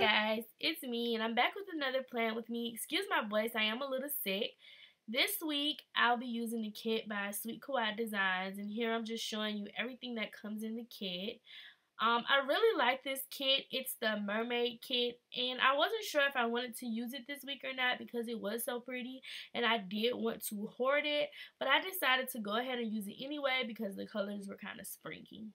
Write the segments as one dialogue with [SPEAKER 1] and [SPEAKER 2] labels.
[SPEAKER 1] guys, it's me and I'm back with another plan with me. Excuse my voice, I am a little sick. This week, I'll be using the kit by Sweet Kawaii Designs and here I'm just showing you everything that comes in the kit. Um, I really like this kit. It's the mermaid kit and I wasn't sure if I wanted to use it this week or not because it was so pretty and I did want to hoard it but I decided to go ahead and use it anyway because the colors were kind of springy.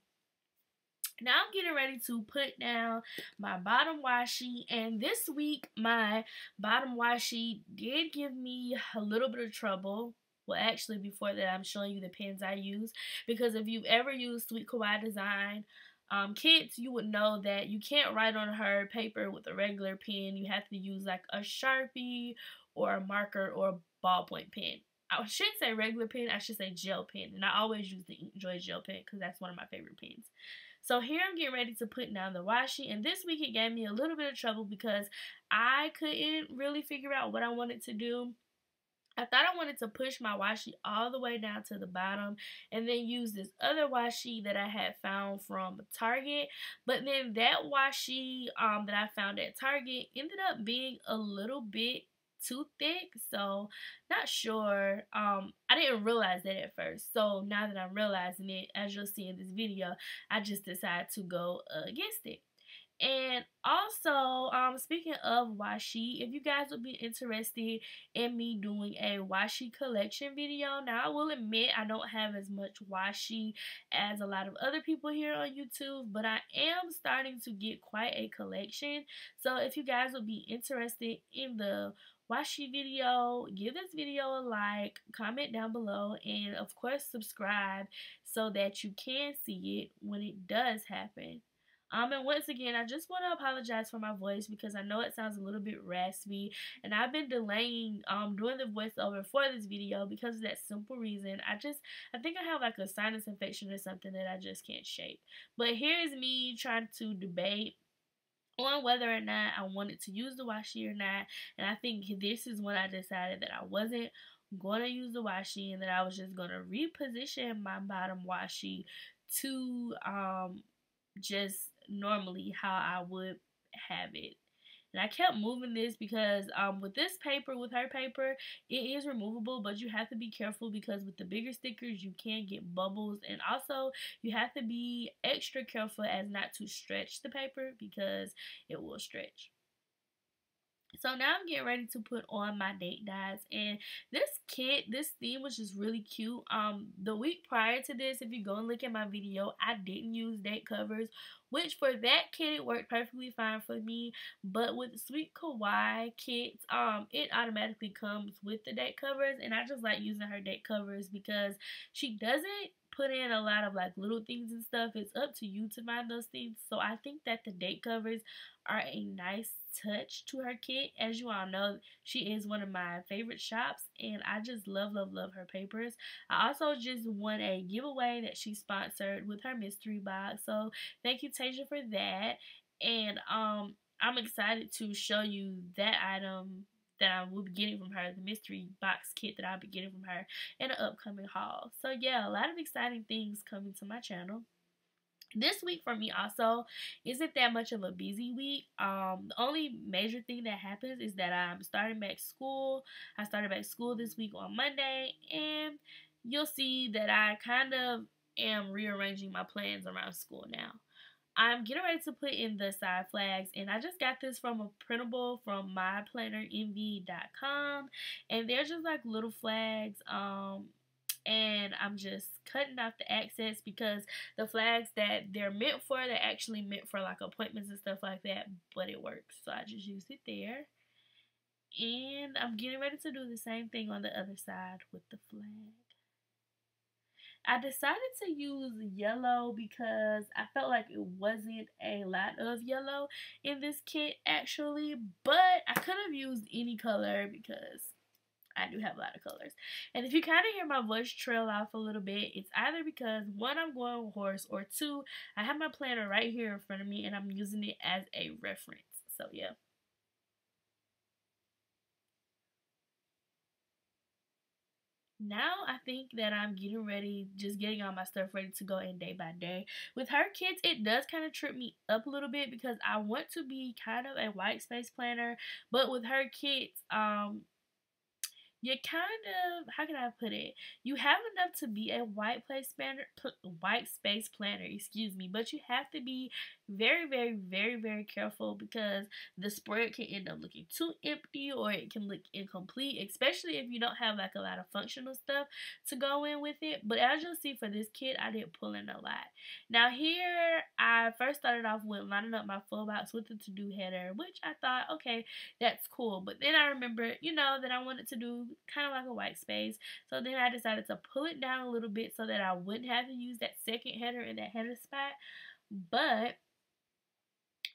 [SPEAKER 1] Now I'm getting ready to put down my bottom washi and this week my bottom washi did give me a little bit of trouble. Well, actually, before that, I'm showing you the pens I use because if you've ever used Sweet Kawaii Design um, kits, you would know that you can't write on her paper with a regular pen. You have to use like a Sharpie or a marker or a ballpoint pen. I shouldn't say regular pen, I should say gel pen. And I always use the Joy gel pen because that's one of my favorite pens. So here I'm getting ready to put down the washi. And this week it gave me a little bit of trouble because I couldn't really figure out what I wanted to do. I thought I wanted to push my washi all the way down to the bottom and then use this other washi that I had found from Target. But then that washi um, that I found at Target ended up being a little bit too thick so not sure um i didn't realize that at first so now that i'm realizing it as you'll see in this video i just decided to go against it and also, um, speaking of washi, if you guys would be interested in me doing a washi collection video, now I will admit I don't have as much washi as a lot of other people here on YouTube, but I am starting to get quite a collection. So if you guys would be interested in the washi video, give this video a like, comment down below, and of course subscribe so that you can see it when it does happen. Um, and once again, I just want to apologize for my voice because I know it sounds a little bit raspy, and I've been delaying um doing the voiceover for this video because of that simple reason. I just I think I have like a sinus infection or something that I just can't shake. But here is me trying to debate on whether or not I wanted to use the washi or not. And I think this is when I decided that I wasn't going to use the washi and that I was just going to reposition my bottom washi to um just normally how I would have it. And I kept moving this because um, with this paper, with her paper, it is removable, but you have to be careful because with the bigger stickers, you can get bubbles. And also, you have to be extra careful as not to stretch the paper because it will stretch. So now I'm getting ready to put on my date dies and this kit, this theme was just really cute. Um, the week prior to this, if you go and look at my video, I didn't use date covers which for that kit it worked perfectly fine for me. But with Sweet Kawaii kits, um, it automatically comes with the date covers, and I just like using her date covers because she doesn't put in a lot of like little things and stuff. It's up to you to find those things. So I think that the date covers are a nice touch to her kit. As you all know, she is one of my favorite shops and I just love, love, love her papers. I also just won a giveaway that she sponsored with her mystery box. So thank you, Tasia, for that. And um I'm excited to show you that item that I will be getting from her, the mystery box kit that I'll be getting from her in an upcoming haul. So yeah, a lot of exciting things coming to my channel. This week for me also isn't that much of a busy week. Um, the only major thing that happens is that I'm starting back school. I started back school this week on Monday, and you'll see that I kind of am rearranging my plans around school now. I'm getting ready to put in the side flags and I just got this from a printable from myplannerenvy.com and they're just like little flags um and I'm just cutting off the excess because the flags that they're meant for they're actually meant for like appointments and stuff like that but it works. So I just use it there. And I'm getting ready to do the same thing on the other side with the flag. I decided to use yellow because I felt like it wasn't a lot of yellow in this kit actually, but I could have used any color because I do have a lot of colors. And if you kind of hear my voice trail off a little bit, it's either because one, I'm going hoarse, or two, I have my planner right here in front of me and I'm using it as a reference. So yeah. now I think that I'm getting ready, just getting all my stuff ready to go in day by day. With her kids, it does kind of trip me up a little bit because I want to be kind of a white space planner, but with her kids, um, you kind of how can I put it? You have enough to be a white place planner, white space planner, excuse me, but you have to be very, very, very, very careful because the spread can end up looking too empty or it can look incomplete, especially if you don't have like a lot of functional stuff to go in with it. But as you'll see for this kit, I did pull in a lot. Now here, I first started off with lining up my full box with the to-do header, which I thought, okay, that's cool. But then I remember, you know, that I wanted to do kind of like a white space. So then I decided to pull it down a little bit so that I wouldn't have to use that second header in that header spot. But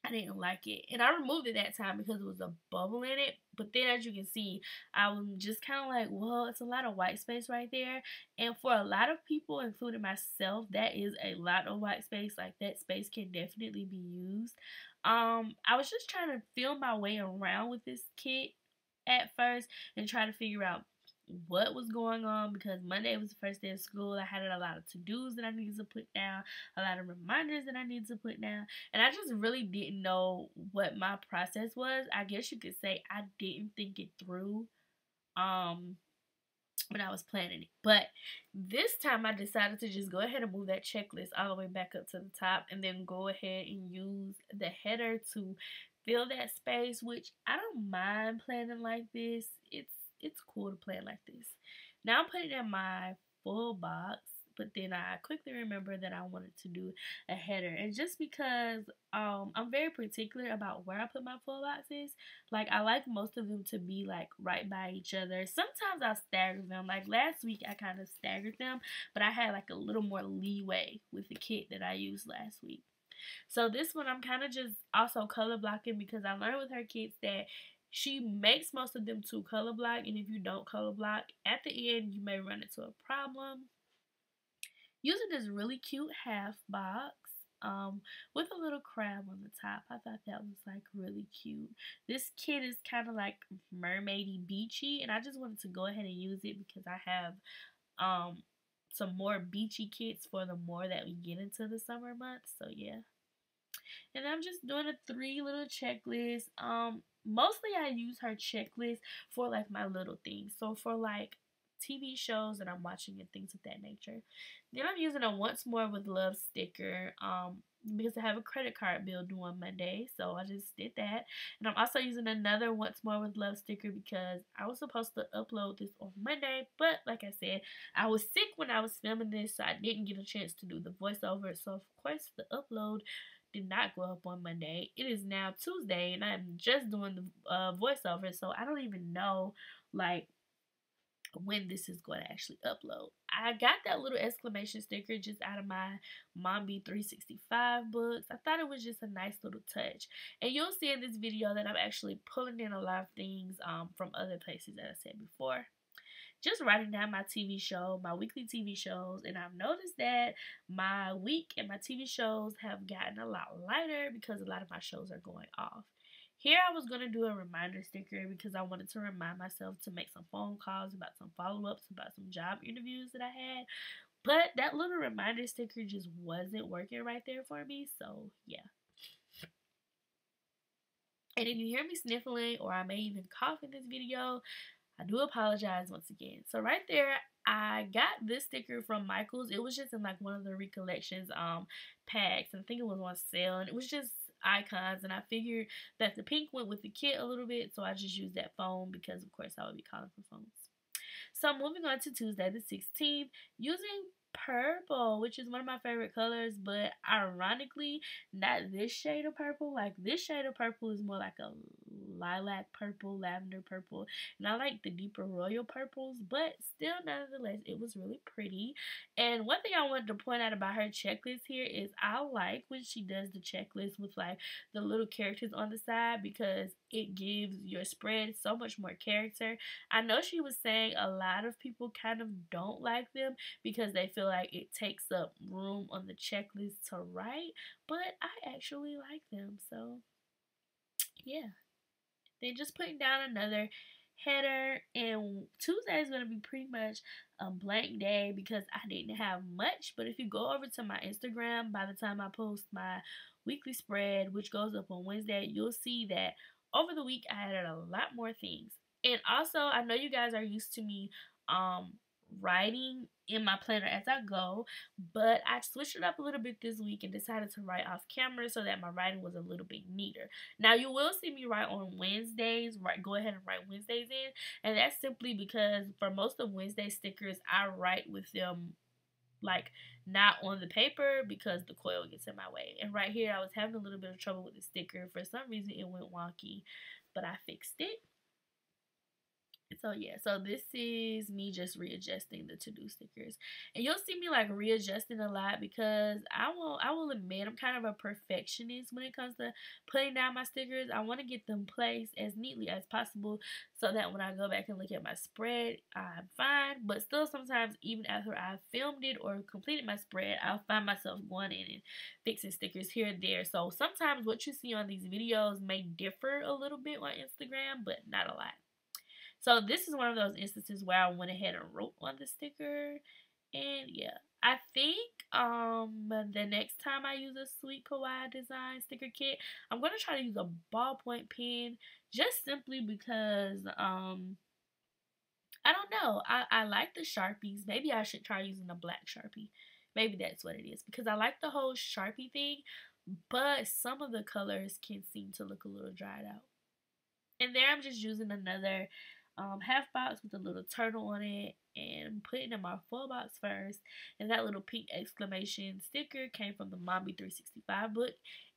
[SPEAKER 1] I didn't like it. And I removed it that time because it was a bubble in it. But then as you can see, I was just kind of like, well, it's a lot of white space right there. And for a lot of people, including myself, that is a lot of white space. Like that space can definitely be used. Um, I was just trying to feel my way around with this kit at first and try to figure out what was going on because Monday was the first day of school. I had a lot of to dos that I needed to put down, a lot of reminders that I needed to put down, and I just really didn't know what my process was. I guess you could say I didn't think it through um when I was planning it. But this time I decided to just go ahead and move that checklist all the way back up to the top and then go ahead and use the header to fill that space, which I don't mind planning like this. It's it's cool to plan like this. Now I'm putting in my full box, but then I quickly remember that I wanted to do a header. And just because um I'm very particular about where I put my full boxes, like I like most of them to be like right by each other. Sometimes I'll stagger them. Like last week I kind of staggered them, but I had like a little more leeway with the kit that I used last week. So this one I'm kind of just also color blocking because I learned with her kids that she makes most of them to color block, and if you don't color block, at the end you may run into a problem. Using this really cute half box um, with a little crab on the top. I thought that was like really cute. This kit is kind of like mermaidy beachy, and I just wanted to go ahead and use it because I have um some more beachy kits for the more that we get into the summer months. So yeah. And I'm just doing a three little checklist. Um, mostly I use her checklist for like my little things. So for like TV shows that I'm watching and things of that nature. Then I'm using a once more with love sticker. Um, because I have a credit card bill due on Monday, so I just did that. And I'm also using another Once More with Love sticker because I was supposed to upload this on Monday, but like I said, I was sick when I was filming this, so I didn't get a chance to do the voiceover. So of course, the upload did not go up on Monday. It is now Tuesday, and I'm just doing the uh, voiceover, so I don't even know like when this is going to actually upload. I got that little exclamation sticker just out of my Mambi 365 books. I thought it was just a nice little touch. And you'll see in this video that I'm actually pulling in a lot of things um, from other places that I said before just writing down my TV show, my weekly TV shows, and I've noticed that my week and my TV shows have gotten a lot lighter because a lot of my shows are going off. Here I was going to do a reminder sticker because I wanted to remind myself to make some phone calls about some follow-ups about some job interviews that I had. But that little reminder sticker just wasn't working right there for me. So, yeah. And if you hear me sniffling or I may even cough in this video, I do apologize once again. So right there, I got this sticker from Michaels. It was just in like one of the recollections um packs. I think it was on sale and it was just icons and I figured that the pink went with the kit a little bit so I just used that phone because of course I would be calling for phones. So moving on to Tuesday the 16th using purple, which is one of my favorite colors, but ironically, not this shade of purple. Like this shade of purple is more like a lilac purple, lavender purple, and I like the deeper royal purples, but still, nonetheless, it was really pretty. And one thing I wanted to point out about her checklist here is I like when she does the checklist with like the little characters on the side because it gives your spread so much more character. I know she was saying a lot of people kind of don't like them because they feel like it takes up room on the checklist to write, but I actually like them. So, yeah. Then just putting down another header and Tuesday is going to be pretty much a blank day because I didn't have much. But if you go over to my Instagram by the time I post my weekly spread which goes up on Wednesday you'll see that over the week I added a lot more things. And also I know you guys are used to me um writing in my planner as I go, but I switched it up a little bit this week and decided to write off camera so that my writing was a little bit neater. Now you will see me write on Wednesdays, right? Go ahead and write Wednesdays in, and that's simply because for most of Wednesday stickers, I write with them like not on the paper because the coil gets in my way. And right here, I was having a little bit of trouble with the sticker. For some reason, it went wonky, but I fixed it so yeah so this is me just readjusting the to-do stickers. And you'll see me like readjusting a lot because i will i will admit i'm kind of a perfectionist when it comes to putting down my stickers. I want to get them placed as neatly as possible so that when i go back and look at my spread i'm fine. But still sometimes even after i've filmed it or completed my spread i'll find myself going in and fixing stickers here and there. So sometimes what you see on these videos may differ a little bit on instagram but not a lot so this is one of those instances where I went ahead and wrote on the sticker. And yeah, I think um the next time I use a Sweet Kawaii design sticker kit, I'm gonna try to use a ballpoint pen just simply because um I don't know. I, I like the Sharpies. Maybe I should try using a black Sharpie. Maybe that's what it is. Because I like the whole Sharpie thing, but some of the colors can seem to look a little dried out. And there I'm just using another um, half box with a little turtle on it and putting in my full box first. And that little pink exclamation sticker came from the Mambi 365 book.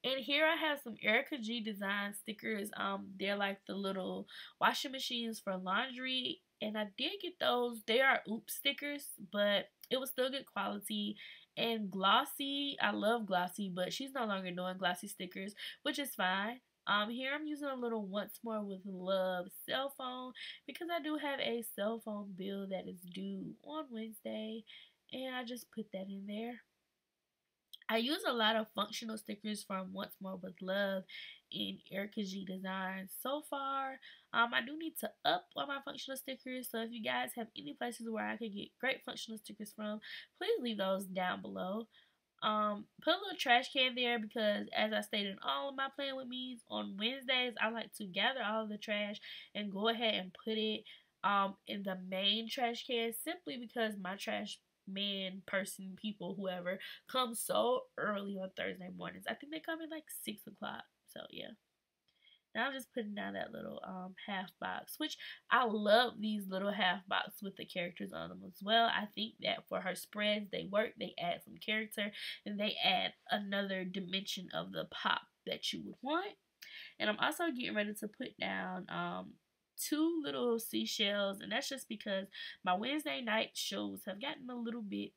[SPEAKER 1] And here I have some Erica G design stickers. Um, they're like the little washing machines for laundry. And I did get those. They are oops stickers, but it was still good quality and glossy. I love glossy, but she's no longer doing glossy stickers, which is fine. Um, here I'm using a little once more with love cell phone because I do have a cell phone bill that is due on Wednesday, and I just put that in there. I use a lot of functional stickers from Once More with Love in Erica G Designs so far. Um, I do need to up on my functional stickers, so if you guys have any places where I could get great functional stickers from, please leave those down below. Um, put a little trash can there because, as I stated in all of my plan with me's on Wednesdays, I like to gather all the trash and go ahead and put it um in the main trash can simply because my trash man, person, people, whoever comes so early on Thursday mornings. I think they come in like six o'clock. So yeah. Now I'm just putting down that little um half box, which I love these little half box with the characters on them as well. I think that for her spreads, they work. They add some character and they add another dimension of the pop that you would want. And I'm also getting ready to put down um two little seashells, and that's just because my Wednesday night shows have gotten a little bit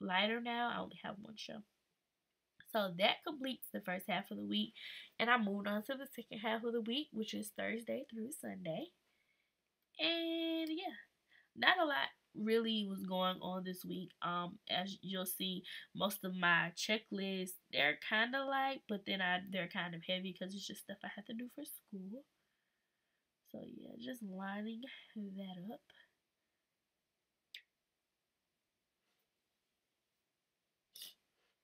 [SPEAKER 1] lighter now. I only have one show. So that completes the first half of the week. And I moved on to the second half of the week, which is Thursday through Sunday. And yeah, not a lot really was going on this week. Um, as you'll see, most of my checklists they're kind of light, but then I they're kind of heavy because it's just stuff I have to do for school. So yeah, just lining that up.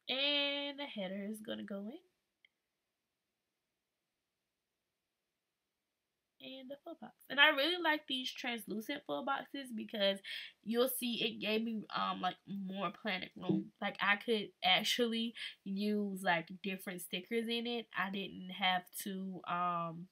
[SPEAKER 1] And the header is going to go in. and the full box. And I really like these translucent full boxes because you'll see it gave me um like more planet room. Like I could actually use like different stickers in it. I didn't have to um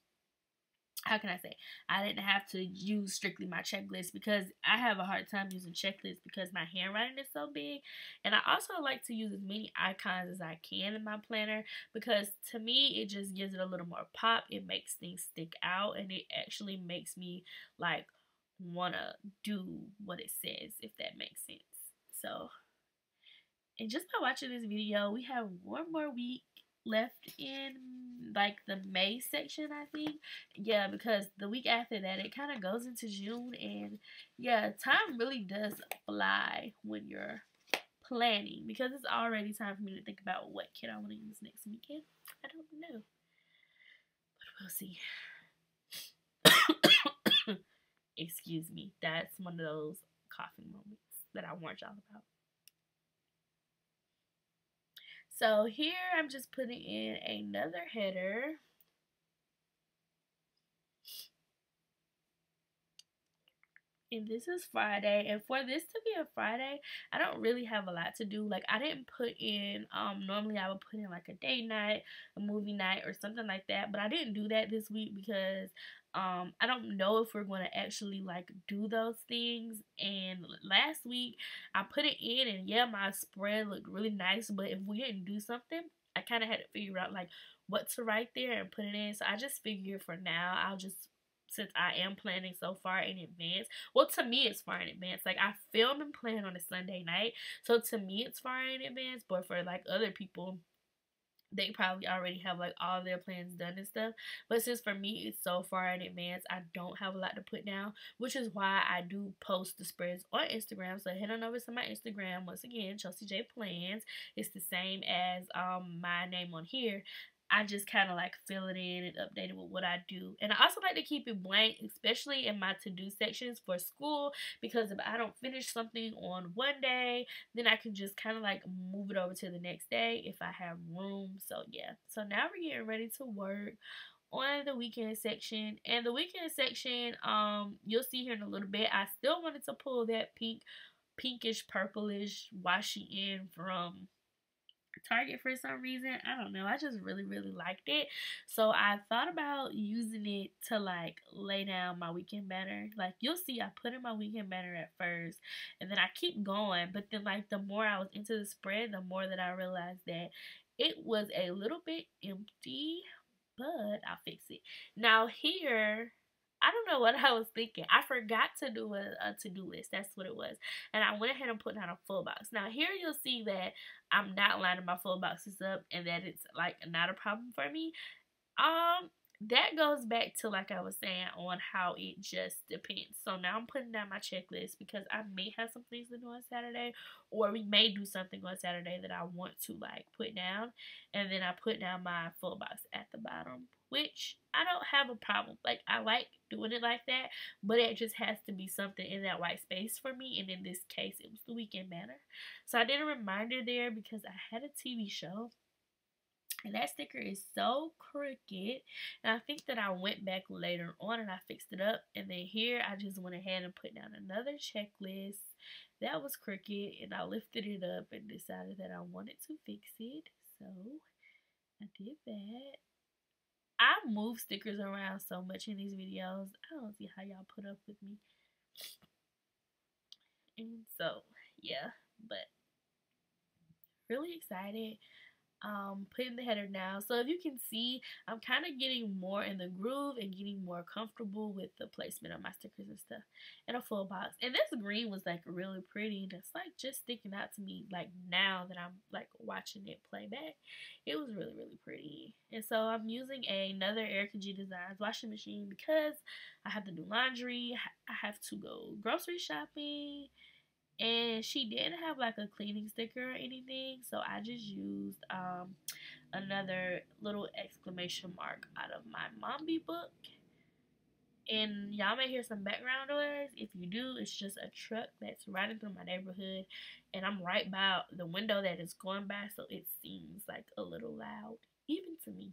[SPEAKER 1] how can I say? I didn't have to use strictly my checklist because I have a hard time using checklists because my handwriting is so big. And I also like to use as many icons as I can in my planner because to me it just gives it a little more pop. It makes things stick out and it actually makes me like want to do what it says if that makes sense. So, and just by watching this video, we have one more week left in like the May section, I think. Yeah, because the week after that, it kind of goes into June, and yeah, time really does fly when you're planning because it's already time for me to think about what kit I want to use next weekend. I don't know, but we'll see. Excuse me. That's one of those coughing moments that I warned y'all about. So here I'm just putting in another header. And this is Friday. And for this to be a Friday, I don't really have a lot to do. Like I didn't put in um normally I would put in like a day night, a movie night or something like that, but I didn't do that this week because um I don't know if we're going to actually like do those things. And last week I put it in and yeah, my spread looked really nice, but if we didn't do something, I kind of had to figure out like what to write there and put it in. So I just figured for now I'll just since I am planning so far in advance. Well, to me, it's far in advance. Like, I film and plan on a Sunday night. So, to me, it's far in advance. But for like other people, they probably already have like all their plans done and stuff. But since for me it's so far in advance, I don't have a lot to put down, which is why I do post the spreads on Instagram. So head on over to my Instagram once again, Chelsea Jaaye Plans. It's the same as um my name on here. I just kind of like fill it in and update it with what I do. And I also like to keep it blank, especially in my to do sections for school, because if I don't finish something on one day, then I can just kind of like move it over to the next day if I have room. So, yeah. So now we're getting ready to work on the weekend section and the weekend section um you'll see here in a little bit i still wanted to pull that pink pinkish purplish washi in from Target for some reason. I don't know. I just really, really liked it. So I thought about using it to like lay down my weekend banner. Like you'll see, I put in my weekend banner at first and then I keep going. But then, like, the more I was into the spread, the more that I realized that it was a little bit empty. But I'll fix it. Now, here I don't know what I was thinking. I forgot to do a, a to do list. That's what it was. And I went ahead and put down a full box. Now, here you'll see that I'm not lining my full boxes up and that it's like not a problem for me. Um, that goes back to like I was saying on how it just depends. So now I'm putting down my checklist because I may have some things to do on Saturday, or we may do something on Saturday that I want to like put down, and then I put down my full box at the bottom which I don't have a problem. Like I like doing it like that, but it just has to be something in that white space for me. And in this case, it was the weekend banner. So I did a reminder there because I had a TV show. And that sticker is so crooked. And I think that I went back later on and I fixed it up. And then here I just went ahead and put down another checklist that was crooked. And I lifted it up and decided that I wanted to fix it. So I did that. I move stickers around so much in these videos. I don't see how y'all put up with me. And so, yeah, but really excited um, putting the header now. So if you can see, I'm kind of getting more in the groove and getting more comfortable with the placement of my stickers and stuff in a full box. And this green was like really pretty. And it's like just sticking out to me like now that I'm like watching it play back. It was really, really pretty. And so I'm using another Erica G Designs washing machine because I have to do laundry. I have to go grocery shopping and she didn't have like a cleaning sticker or anything so i just used um another little exclamation mark out of my mambi book. And y'all may hear some background noise. If you do it's just a truck that's riding through my neighborhood and i'm right by the window that is going by so it seems like a little loud even to me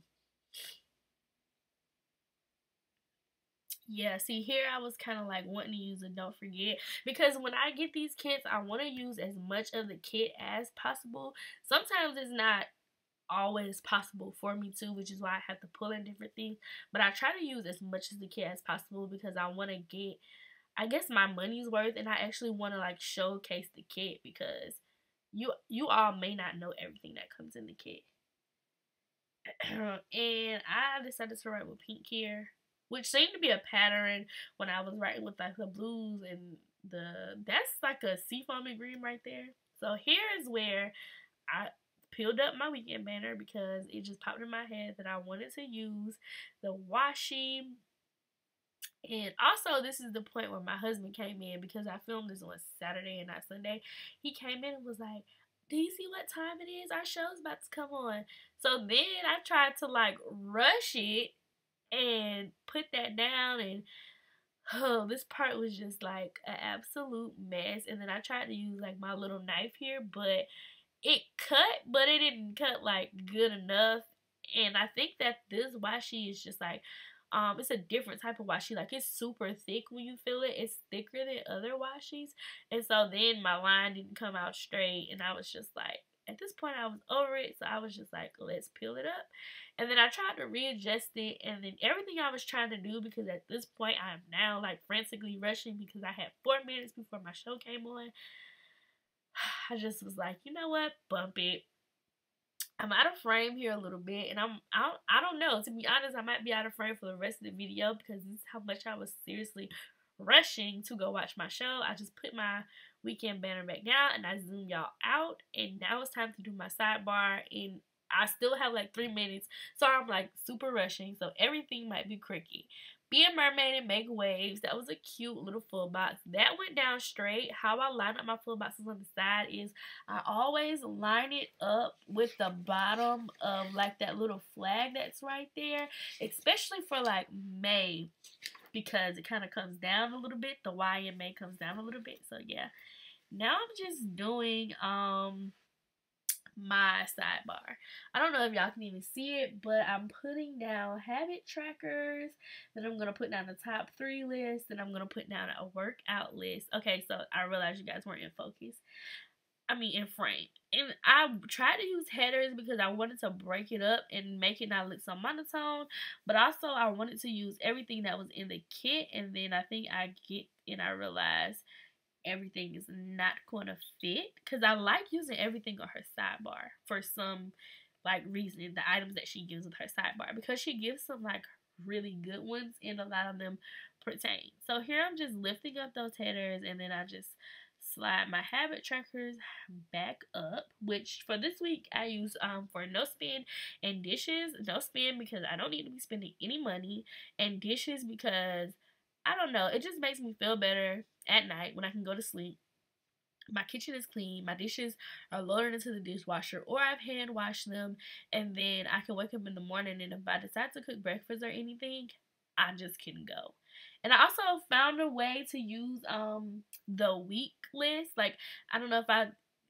[SPEAKER 1] yeah see here i was kind of like wanting to use a don't forget because when i get these kits i want to use as much of the kit as possible. Sometimes it's not always possible for me too which is why i have to pull in different things but i try to use as much of the kit as possible because i want to get i guess my money's worth and i actually want to like showcase the kit because you you all may not know everything that comes in the kit. And i decided to write with pink here which seemed to be a pattern when I was writing with like the blues and the that's like a seafoamy green right there. So here is where I peeled up my weekend banner because it just popped in my head that I wanted to use the washi. And also, this is the point where my husband came in because I filmed this on Saturday and not Sunday. He came in and was like, Do you see what time it is? Our show's about to come on. So then I tried to like rush it and put that down and oh, this part was just like an absolute mess. And then I tried to use like my little knife here, but it cut, but it didn't cut like good enough. And I think that this washi is just like um, it's a different type of washi. Like it's super thick when you feel it. It's thicker than other washis. And so then my line didn't come out straight, and I was just like, at this point I was over it, so I was just like, let's peel it up. And then I tried to readjust it, and then everything I was trying to do because at this point I am now like frantically rushing because I had four minutes before my show came on. I just was like, you know what, bump it. I'm out of frame here a little bit, and I'm I I don't know. To be honest, I might be out of frame for the rest of the video because this is how much I was seriously rushing to go watch my show. I just put my weekend banner back down and I zoom y'all out, and now it's time to do my sidebar. And I still have like three minutes, so I'm like super rushing, so everything might be cricky. Be a mermaid and make waves. That was a cute little full box. That went down straight. How I line up my full boxes on the side is I always line it up with the bottom of like that little flag that's right there. Especially for like May because it kind of comes down a little bit. The Y in May comes down a little bit. So yeah. Now I'm just doing um my sidebar. I don't know if y'all can even see it, but I'm putting down habit trackers. Then I'm gonna put down the top three list. Then I'm gonna put down a workout list. Okay, so I realized you guys weren't in focus. I mean in frame. And I tried to use headers because I wanted to break it up and make it not look so monotone. But also I wanted to use everything that was in the kit and then I think I get and I realize everything is not going to fit because I like using everything on her sidebar for some like reason the items that she gives with her sidebar because she gives some like really good ones and a lot of them pertain. So here I'm just lifting up those headers and then I just slide my habit trackers back up which for this week I use um for no spin and dishes no spin because I don't need to be spending any money and dishes because I don't know it just makes me feel better at night when I can go to sleep. My kitchen is clean, my dishes are loaded into the dishwasher, or I've hand washed them, and then I can wake up in the morning and if I decide to cook breakfast or anything, I just can go. And I also found a way to use um the week list. Like I don't know if I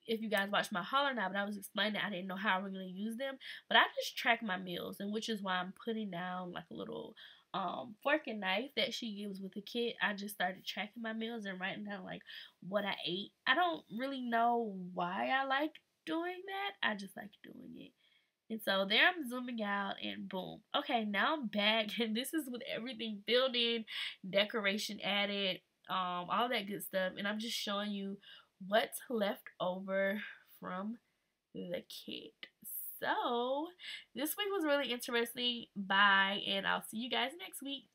[SPEAKER 1] if you guys watched my haul or not, but I was explaining I didn't know how we're gonna use them. But I just track my meals and which is why I'm putting down like a little um fork and knife that she gives with the kit. I just started tracking my meals and writing down like what i ate. I don't really know why i like doing that. I just like doing it and so there i'm zooming out and boom okay now i'm back and this is with everything in decoration added um all that good stuff and i'm just showing you what's left over from the kit so, this week was really interesting. Bye, and I'll see you guys next week.